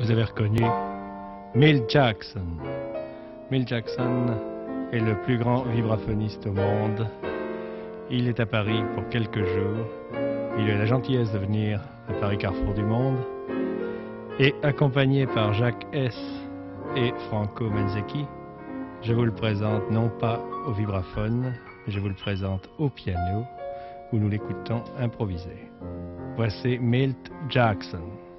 vous avez reconnu Mill Jackson. Mill Jackson est le plus grand vibraphoniste au monde. Il est à Paris pour quelques jours. Il a eu la gentillesse de venir à Paris Carrefour du Monde. Et accompagné par Jacques S. et Franco Menzecchi, je vous le présente non pas au vibraphone, mais je vous le présente au piano, où nous l'écoutons improviser. Voici Milt Jackson.